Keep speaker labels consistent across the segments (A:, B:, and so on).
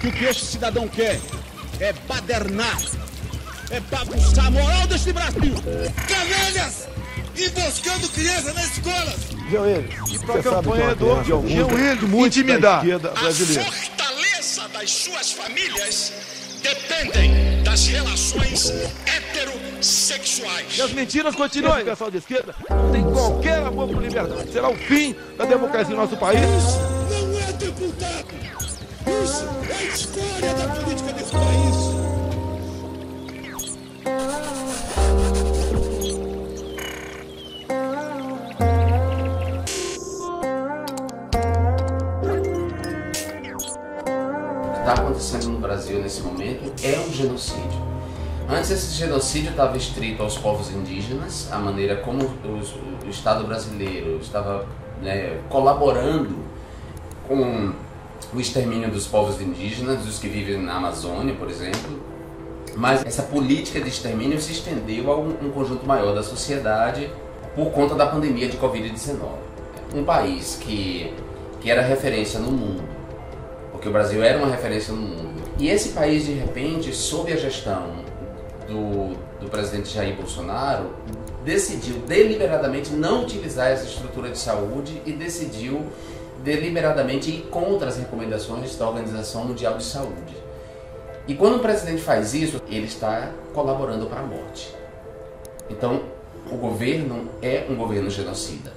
A: casa.
B: O que este cidadão quer é badernar, é bagunçar a moral deste Brasil.
A: Canalhas! Emboscando criança nas escolas!
C: Viu ele?
D: E para a campanha do Jean Willis, muito intimidar.
A: A fortaleza das suas famílias dependem das relações heterossexuais.
D: E as mentiras continuam. Esse pessoal de esquerda não tem qualquer amor por liberdade. Será o fim da democracia em nosso país.
A: Não é deputado. Isso é a escolha da política desse país.
E: O que está acontecendo no Brasil nesse momento é um genocídio. Antes esse genocídio estava estrito aos povos indígenas, a maneira como os, o Estado brasileiro estava né, colaborando com o extermínio dos povos indígenas, dos que vivem na Amazônia, por exemplo. Mas essa política de extermínio se estendeu a um, um conjunto maior da sociedade por conta da pandemia de Covid-19. Um país que, que era referência no mundo, porque o Brasil era uma referência no mundo, e esse país, de repente, sob a gestão do, do presidente Jair Bolsonaro, decidiu deliberadamente não utilizar essa estrutura de saúde e decidiu deliberadamente ir contra as recomendações da Organização Mundial de Saúde. E quando o presidente faz isso, ele está colaborando para a morte. Então, o governo é um governo genocida.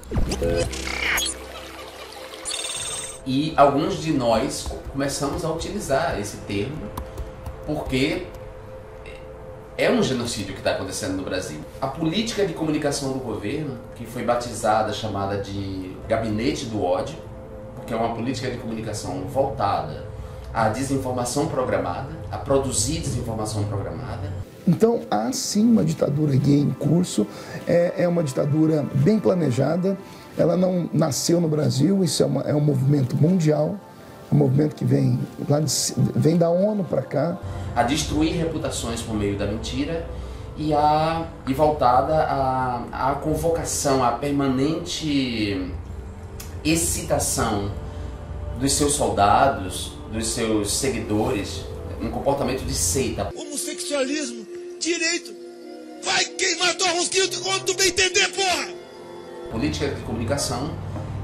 E: E alguns de nós começamos a utilizar esse termo porque é um genocídio que está acontecendo no Brasil. A política de comunicação do governo, que foi batizada, chamada de Gabinete do Ódio, porque é uma política de comunicação voltada à desinformação programada, a produzir desinformação programada.
F: Então há sim uma ditadura gay em curso, é, é uma ditadura bem planejada, ela não nasceu no Brasil, isso é, uma, é um movimento mundial, um movimento que vem, lá de, vem da ONU para cá.
E: A destruir reputações por meio da mentira e, a, e voltada à, à convocação, à permanente excitação dos seus soldados, dos seus seguidores, um comportamento de seita.
A: Homossexualismo, direito. Vai queimar tua rosquinha quando tu bem entender, porra!
E: Política de comunicação,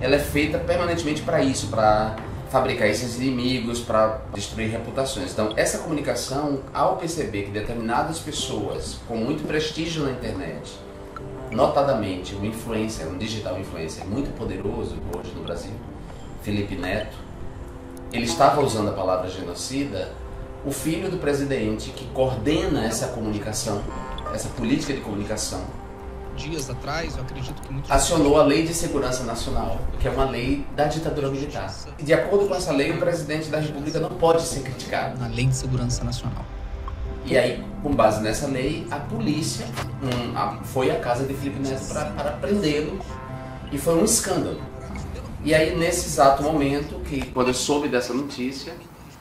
E: ela é feita permanentemente para isso, para fabricar esses inimigos, para destruir reputações. Então, essa comunicação, ao perceber que determinadas pessoas com muito prestígio na internet, notadamente um influencer, um digital influencer muito poderoso hoje no Brasil, Felipe Neto, ele estava usando a palavra genocida, o filho do presidente que coordena essa comunicação, essa política de comunicação,
G: dias atrás, eu acredito que muitos
E: acionou a Lei de Segurança Nacional, que é uma lei da ditadura militar. E de acordo com essa lei, o presidente da República não pode ser criticado.
G: na Lei de Segurança Nacional.
E: E aí, com base nessa lei, a polícia hum, a- foi à casa de Felipe Neto para prendê-lo e foi um escândalo. E aí, nesse exato momento, que quando eu soube dessa notícia,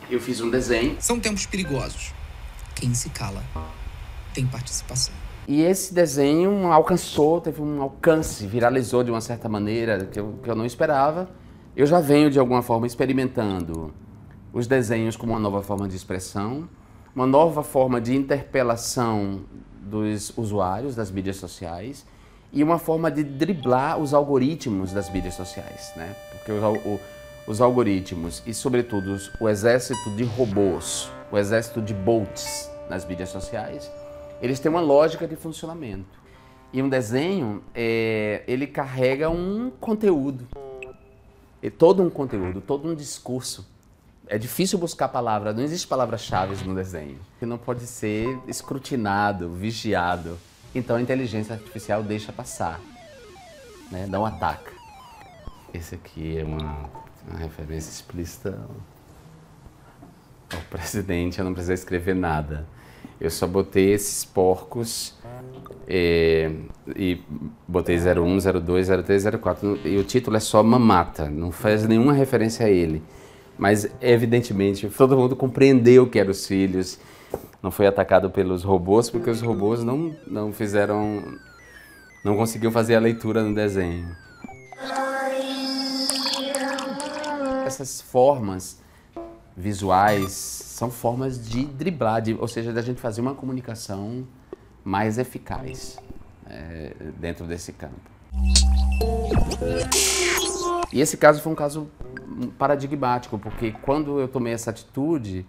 E: eu fiz um desenho
G: São tempos perigosos. Quem se cala tem participação.
E: E esse desenho alcançou, teve um alcance, viralizou de uma certa maneira que eu, que eu não esperava. Eu já venho, de alguma forma, experimentando os desenhos como uma nova forma de expressão, uma nova forma de interpelação dos usuários das mídias sociais e uma forma de driblar os algoritmos das mídias sociais, né? Porque os, o- os algoritmos e, sobretudo, o exército de robôs, o exército de bots nas mídias sociais, eles têm uma lógica de funcionamento. E um desenho, é, ele carrega um conteúdo, todo um conteúdo, todo um discurso. É difícil buscar palavras, não existe palavras-chave no desenho, que não pode ser escrutinado, vigiado. Então a inteligência artificial deixa passar, né? não ataca. Esse aqui é uma, uma referência explícita ao presidente, eu não precisei escrever nada. Eu só botei esses porcos é, e botei 01, 02, 03, 04. E o título é só Mamata, não faz nenhuma referência a ele. Mas, evidentemente, todo mundo compreendeu que eram os filhos. Não foi atacado pelos robôs, porque os robôs não, não fizeram. não conseguiam fazer a leitura no desenho. Essas formas visuais são formas de driblar, de, ou seja, da gente fazer uma comunicação mais eficaz é, dentro desse campo. E esse caso foi um caso paradigmático, porque quando eu tomei essa atitude,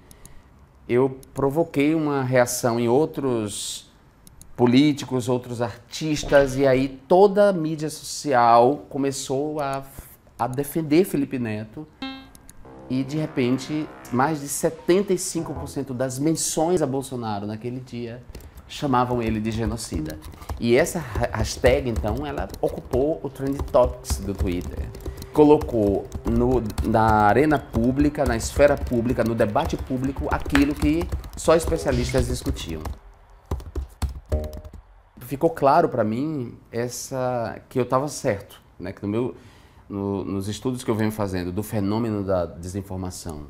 E: eu provoquei uma reação em outros políticos, outros artistas, e aí toda a mídia social começou a, a defender Felipe Neto. E de repente, mais de 75% das menções a Bolsonaro naquele dia chamavam ele de genocida. E essa hashtag, então, ela ocupou o Trend Topics do Twitter colocou no, na arena pública, na esfera pública, no debate público, aquilo que só especialistas discutiam. Ficou claro para mim essa que eu estava certo, né? que no meu, no, nos estudos que eu venho fazendo do fenômeno da desinformação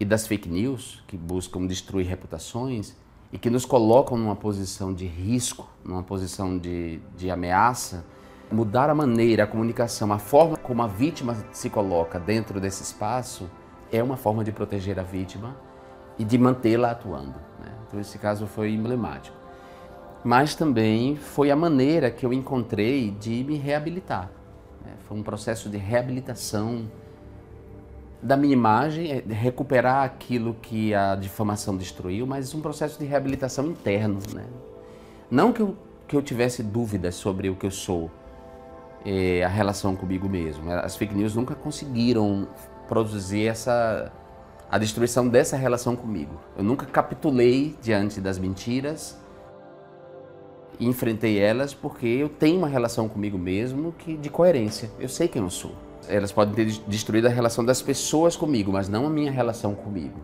E: e das fake news, que buscam destruir reputações e que nos colocam numa posição de risco, numa posição de, de ameaça, mudar a maneira, a comunicação, a forma como a vítima se coloca dentro desse espaço é uma forma de proteger a vítima e de mantê-la atuando. Né? Então esse caso foi emblemático. Mas também foi a maneira que eu encontrei de me reabilitar. Né? Foi um processo de reabilitação da minha imagem, é, recuperar aquilo que a difamação destruiu, mas um processo de reabilitação interno. Né? Não que eu, que eu tivesse dúvidas sobre o que eu sou, é, a relação comigo mesmo. As fake news nunca conseguiram produzir essa a destruição dessa relação comigo. Eu nunca capitulei diante das mentiras e enfrentei elas porque eu tenho uma relação comigo mesmo que de coerência. Eu sei quem eu sou. Elas podem ter destruído a relação das pessoas comigo, mas não a minha relação comigo.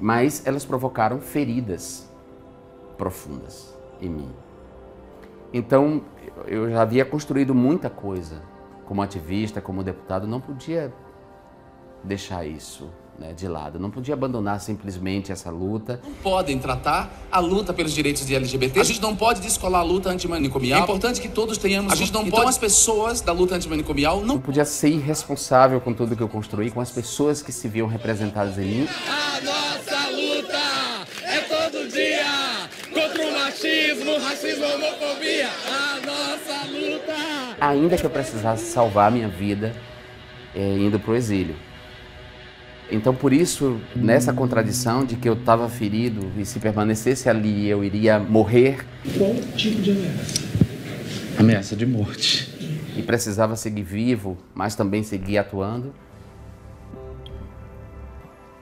E: Mas elas provocaram feridas profundas em mim. Então, eu já havia construído muita coisa como ativista, como deputado, não podia deixar isso né, de lado, não podia abandonar simplesmente essa luta.
G: Não podem tratar a luta pelos direitos de LGBT. A gente não pode descolar a luta antimanicomial. É importante que todos tenhamos. A gente não então, pode. as pessoas da luta antimanicomial não.
E: Não podia ser irresponsável com tudo que eu construí, com as pessoas que se viam representadas em mim.
A: A nossa luta é todo dia contra o machismo, racismo, homofobia. A nossa luta.
E: Ainda que eu precisasse salvar a minha vida é, indo para o exílio. Então, por isso, nessa contradição de que eu estava ferido e se permanecesse ali eu iria morrer.
A: Qual tipo de ameaça?
E: Ameaça de morte. E precisava seguir vivo, mas também seguir atuando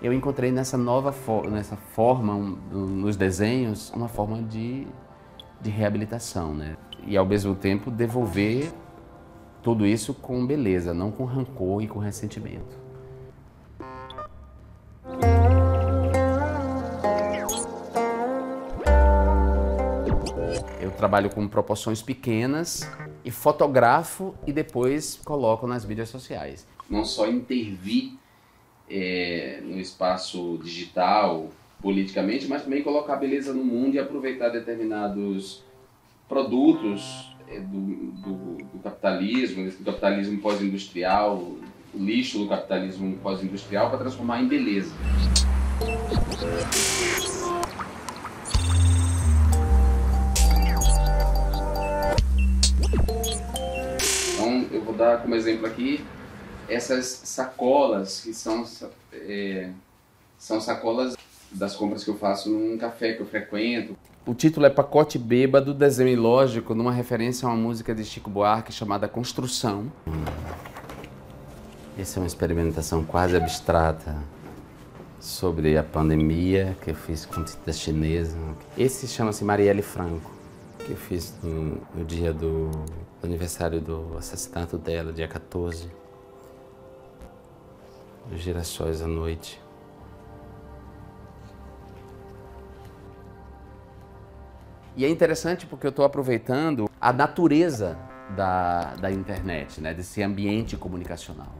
E: eu encontrei nessa nova nessa forma, um, nos desenhos, uma forma de, de reabilitação, né? E ao mesmo tempo devolver tudo isso com beleza, não com rancor e com ressentimento. Eu trabalho com proporções pequenas e fotografo e depois coloco nas mídias sociais. Não só intervir é, no espaço digital, politicamente, mas também colocar beleza no mundo e aproveitar determinados produtos é, do, do, do, capitalismo, do capitalismo pós-industrial, o lixo do capitalismo pós-industrial para transformar em beleza. Então, eu vou dar como exemplo aqui essas sacolas, que são, é, são sacolas das compras que eu faço num café que eu frequento. O título é Pacote Bêbado, Desenho Ilógico, numa referência a uma música de Chico Buarque chamada Construção. Essa é uma experimentação quase abstrata sobre a pandemia que eu fiz com tinta chinesa. Esse chama-se Marielle Franco, que eu fiz no, no dia do aniversário do assassinato dela, dia 14 os girassóis à noite. E é interessante porque eu estou aproveitando a natureza da, da internet, né? desse ambiente comunicacional.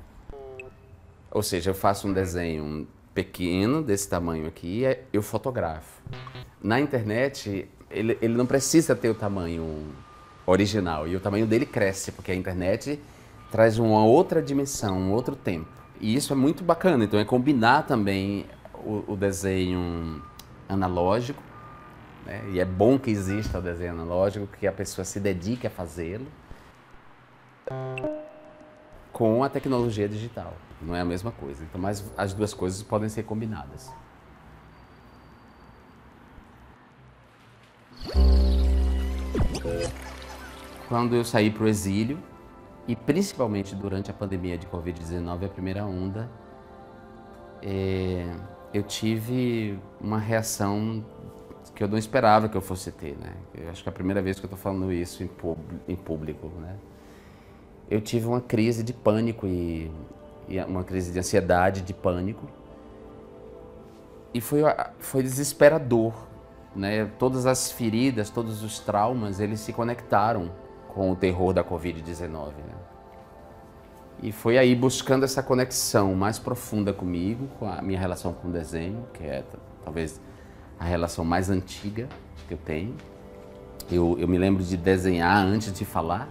E: Ou seja, eu faço um desenho pequeno, desse tamanho aqui, eu fotografo. Na internet, ele, ele não precisa ter o tamanho original, e o tamanho dele cresce, porque a internet traz uma outra dimensão, um outro tempo. E isso é muito bacana, então é combinar também o, o desenho analógico, né? e é bom que exista o desenho analógico, que a pessoa se dedique a fazê-lo, com a tecnologia digital. Não é a mesma coisa. Então, mas as duas coisas podem ser combinadas. Quando eu saí para o exílio, e principalmente durante a pandemia de Covid-19, a primeira onda, é, eu tive uma reação que eu não esperava que eu fosse ter, né? Eu acho que é a primeira vez que eu estou falando isso em, em, público, né? Eu tive uma crise de pânico e, e uma crise de ansiedade, de pânico, e foi, foi desesperador, né? Todas as feridas, todos os traumas, eles se conectaram com o terror da Covid-19. Né? E foi aí buscando essa conexão mais profunda comigo, com a minha relação com o desenho, que é talvez a relação mais antiga que eu tenho. Eu, eu me lembro de desenhar antes de falar.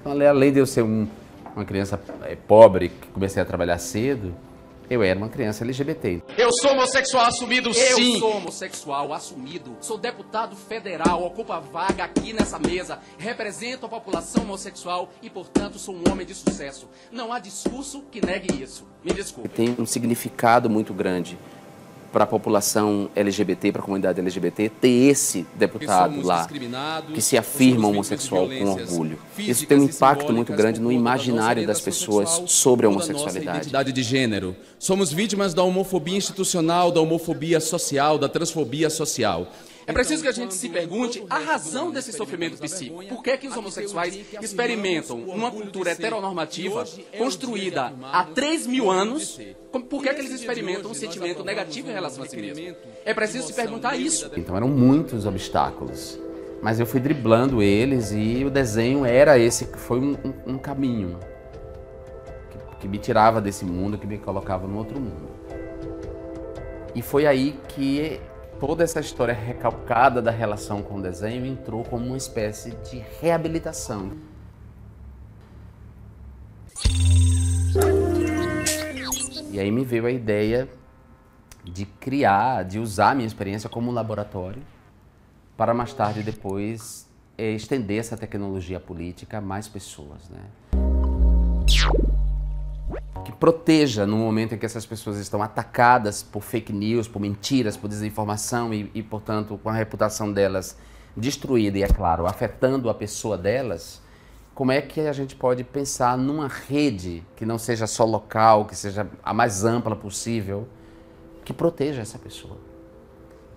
E: Então, além de eu ser um, uma criança eh, pobre, que comecei a trabalhar cedo, eu era uma criança LGBT.
G: Eu sou homossexual assumido,
C: eu
G: sim.
C: Eu sou homossexual assumido. Sou deputado federal, ocupo a vaga aqui nessa mesa. Represento a população homossexual e, portanto, sou um homem de sucesso. Não há discurso que negue isso. Me desculpe.
E: Tem um significado muito grande para a população LGBT, para a comunidade LGBT, ter esse deputado lá que se afirma homossexual com orgulho. Isso tem um impacto muito grande no imaginário das pessoas sobre a homossexualidade.
A: identidade de gênero. Somos vítimas da homofobia institucional, da homofobia social, da transfobia social.
C: É preciso que a gente se pergunte a razão desse sofrimento psíquico. Por que, que os homossexuais experimentam uma cultura heteronormativa construída há 3 mil anos? Por que, que eles experimentam um sentimento negativo em relação a si mesmo? É preciso se perguntar isso.
E: Então eram muitos obstáculos. Mas eu fui driblando eles e o desenho era esse, foi um, um, um caminho que, que me tirava desse mundo, que me colocava no outro mundo. E foi aí que toda essa história recalcada da relação com o desenho entrou como uma espécie de reabilitação. E aí me veio a ideia de criar, de usar a minha experiência como laboratório para mais tarde depois é, estender essa tecnologia política a mais pessoas, né? Que proteja no momento em que essas pessoas estão atacadas por fake news, por mentiras, por desinformação e, e, portanto, com a reputação delas destruída e, é claro, afetando a pessoa delas, como é que a gente pode pensar numa rede que não seja só local, que seja a mais ampla possível, que proteja essa pessoa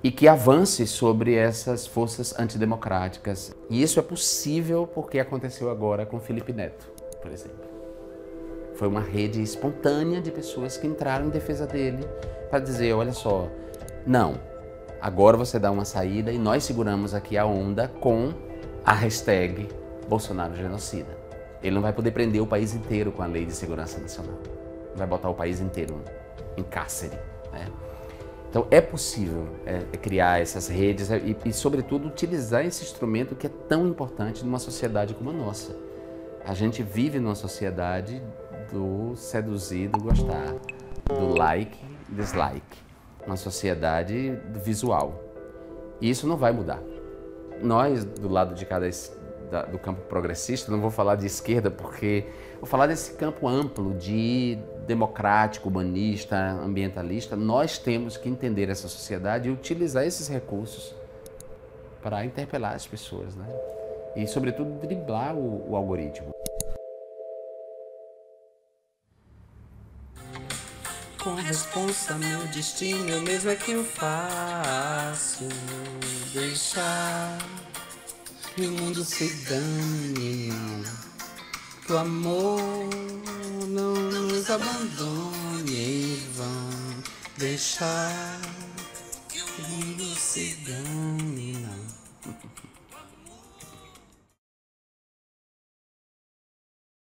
E: e que avance sobre essas forças antidemocráticas. E isso é possível porque aconteceu agora com Felipe Neto, por exemplo. Foi uma rede espontânea de pessoas que entraram em defesa dele para dizer: olha só, não, agora você dá uma saída e nós seguramos aqui a onda com a hashtag Bolsonaro genocida. Ele não vai poder prender o país inteiro com a lei de segurança nacional. Vai botar o país inteiro em cárcere. Né? Então é possível é, criar essas redes e, e, sobretudo, utilizar esse instrumento que é tão importante numa sociedade como a nossa. A gente vive numa sociedade do seduzir, do gostar, do like, dislike. Uma sociedade visual. E isso não vai mudar. Nós, do lado de cada do campo progressista, não vou falar de esquerda porque vou falar desse campo amplo de democrático, humanista, ambientalista. Nós temos que entender essa sociedade e utilizar esses recursos para interpelar as pessoas, né? E sobretudo driblar o, o algoritmo.
H: Com responsa meu destino, eu mesmo é que eu faço. Deixar que o mundo se dane, não. Que o amor não nos abandone em vão. Deixar que o mundo se dane.